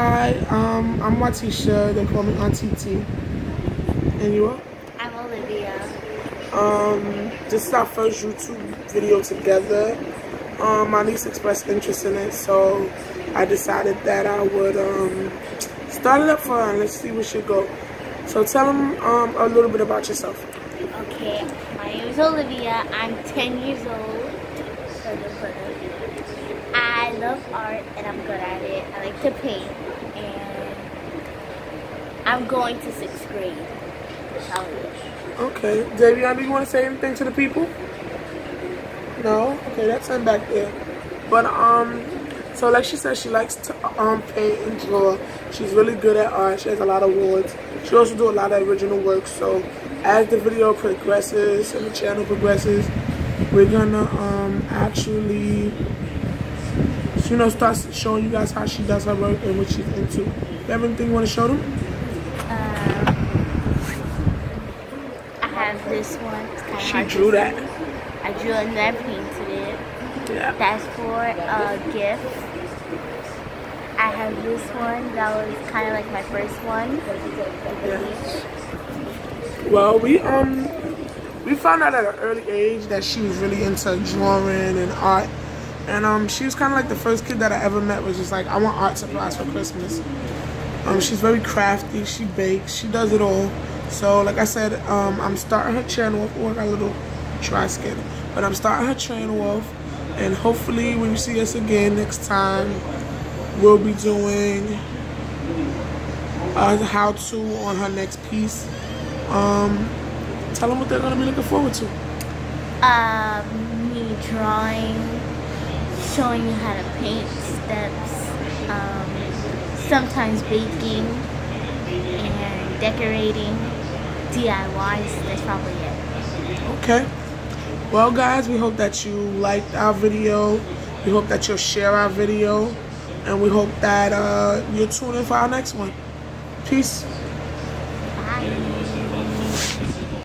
Hi, um, I'm Watisha. They call me Auntie T. And you are? I'm Olivia. Um, this is our first YouTube video together. Um, my niece expressed interest in it, so I decided that I would um, start it up for her and let's see where she go. So tell them um, a little bit about yourself. Okay, my name is Olivia. I'm 10 years old. I love art and I'm good at it. I like to paint I'm going to sixth grade. Okay. Davion, do you want to say anything to the people? No? Okay, that's him back there. But, um, so like she said, she likes to um, paint and draw. She's really good at art. She has a lot of awards. She also do a lot of original work. So as the video progresses and the channel progresses, we're gonna um, actually, you know, start showing you guys how she does her work and what she's into. You have anything you want to show them? Um, I have this one. she drew that. I drew it and I painted it. Yeah. That's for a gift. I have this one. That was kind of like my first one. Yes. Well, we um we found out at an early age that she was really into drawing and art. And um, she was kind of like the first kid that I ever met was just like, I want art supplies for Christmas. Um, she's very crafty. She bakes. She does it all. So, like I said, um, I'm starting her channel off. Oh, I got a little dry skin. But I'm starting her channel off. And hopefully when you see us again next time, we'll be doing a how-to on her next piece. Um, tell them what they're going to be looking forward to. Um, me drawing, showing you how to paint steps, um, sometimes baking, and decorating, DIYs, that's probably it. Okay. Well, guys, we hope that you liked our video. We hope that you'll share our video. And we hope that uh, you'll tune in for our next one. Peace. Bye.